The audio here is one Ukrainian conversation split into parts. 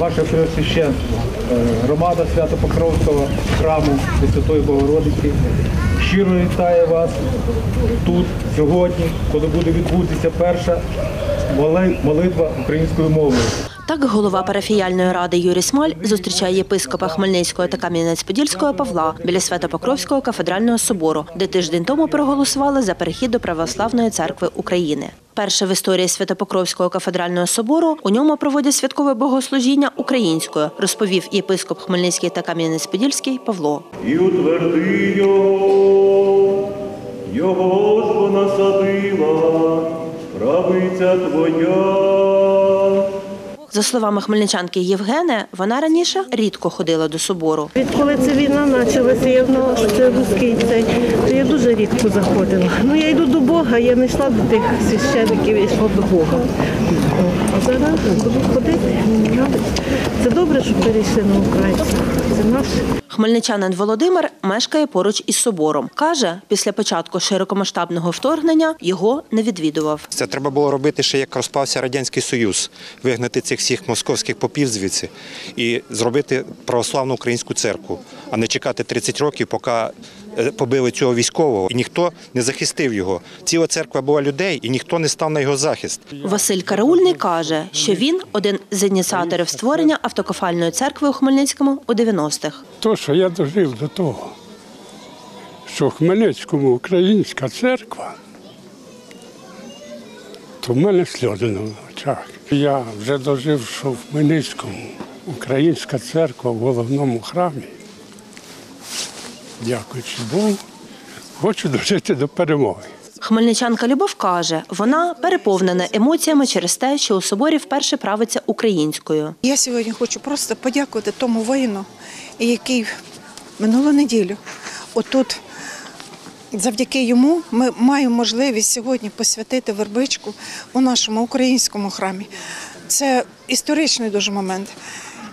ваше Преосвященство, е, громада Свято-Покровського храму Пресвятої Богородиці щиро вітає вас тут сьогодні, коли буде відбутися перша молитва українською мовою. Так голова парафіяльної ради Юрій Смаль зустрічає єпископа Хмельницького та Кам'янець-Подільського Павла біля Свято-Покровського кафедрального собору, де тиждень тому проголосували за перехід до Православної церкви України. Перше в історії Свято-Покровського кафедрального собору у ньому проводять святкове богослужіння українською, розповів єпископ Хмельницький та Кам'янець-Подільський Павло. і утверди його, його ж бо насадила, правиця твоя. За словами хмельничанки Євгени, вона раніше рідко ходила до собору. Відколи ця війна почалася, я знала, що це руський цей, то я дуже рідко заходила. Ну я йду до Бога, я не йшла до тих священників, я йшла до Бога. А зараз буду ходити. Це добре, що перейшли на Україну. Це наше. Хмельничанин Володимир мешкає поруч із собором. Каже, після початку широкомасштабного вторгнення його не відвідував. Це треба було робити ще як розпався Радянський Союз, вигнати цих всіх московських попів звідси і зробити православну українську церкву, а не чекати 30 років, поки побили цього військового, і ніхто не захистив його. Ціла церква була людей, і ніхто не став на його захист. Василь Караульний каже, що він один з ініціаторів створення автокефальної церкви у Хмельницькому у 90-х. То, що я дожив до того, що в Хмельницькому українська церква, то в мене сльози на очах. Я вже дожив, що в Хмельницькому українська церква в головному храмі. Дякуючи Богу, хочу дожити до перемоги. Хмельничанка Любов каже, вона переповнена емоціями через те, що у соборі вперше правиться українською. Я сьогодні хочу просто подякувати тому воїну, який минулу неділю отут. Завдяки йому ми маємо можливість сьогодні посвятити вербичку у нашому українському храмі. Це історичний дуже момент.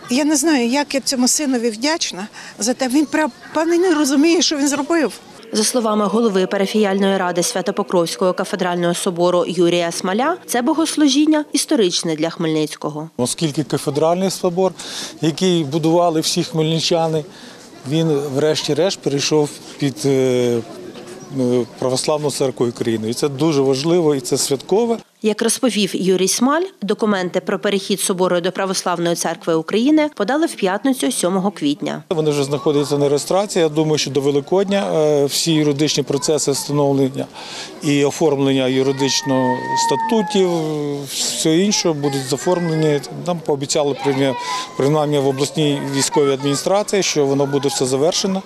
Я не знаю, як я цьому синові вдячна за те. Він прям, певне не розуміє, що він зробив. За словами голови парафіяльної ради Свято-Покровського кафедрального собору Юрія Смаля, це богослужіння історичне для Хмельницького. Оскільки кафедральний собор, який будували всі хмельничани, він врешті-решт перейшов під е, е, Православну церкву України. І це дуже важливо, і це святкове. Як розповів Юрій Смаль, документи про перехід собору до Православної церкви України подали в п'ятницю 7 квітня. Вони вже знаходяться на реєстрації. Я думаю, що до Великодня е, всі юридичні процеси встановлення і оформлення юридичного статутів, е, все інше будуть заформлені. Нам пообіцяли принаймні- в обласній військовій адміністрації, що воно буде все завершено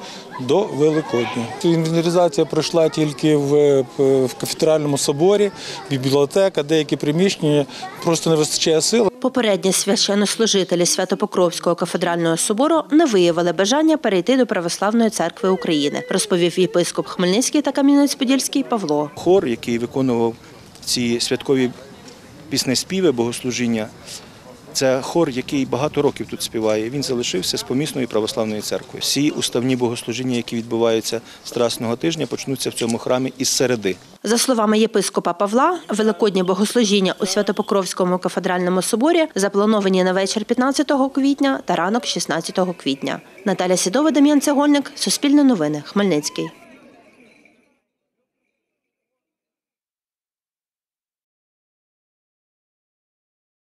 до Великодня. Інвентаризація пройшла тільки е, в кафедральному соборі, бібліотека, деякі приміщення. Просто не вистачає сил. Попередні священнослужителі Свято-Покровського кафедрального собору не виявили бажання перейти до Православної церкви України, розповів єпископ Хмельницький та Кам'янець-Подільський Павло. хор, який виконував ці святкові піснеспіви, богослужіння. Це хор, який багато років тут співає. Він залишився з помісної православної церкви. Всі уставні богослужіння, які відбуваються Страсного тижня, почнуться в цьому храмі із середи. За словами єпископа Павла, великодні богослужіння у Свято-Покровському кафедральному соборі заплановані на вечір 15 квітня та ранок 16 квітня. Наталя Сідова, Дем'ян Цегольник, Суспільне новини, Хмельницький.